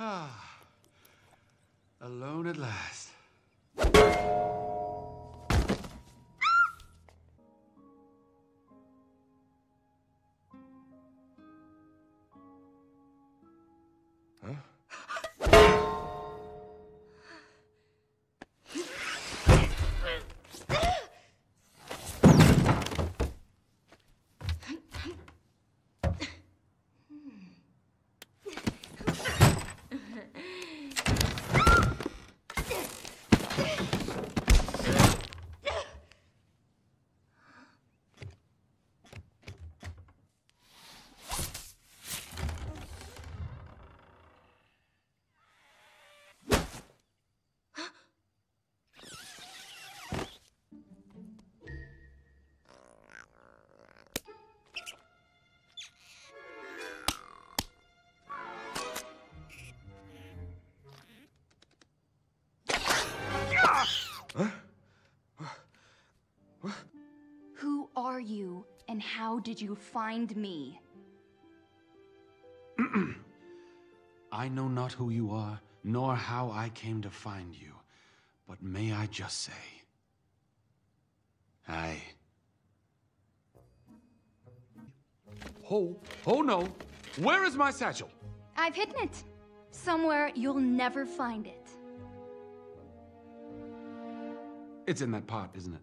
Ah, alone at last. Huh? Are you, and how did you find me? I know not who you are, nor how I came to find you. But may I just say, I. Oh, oh no! Where is my satchel? I've hidden it. Somewhere you'll never find it. It's in that pot, isn't it?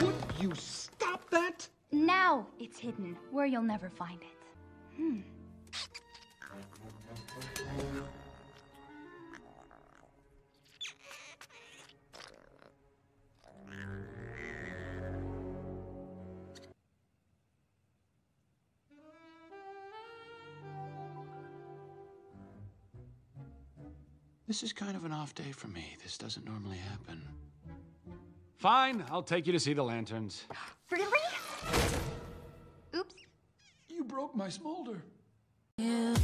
Would you stop that? Now it's hidden where you'll never find it. Hmm. This is kind of an off day for me. This doesn't normally happen. Fine, I'll take you to see the lanterns. Really? Oops. You broke my smolder. Yeah.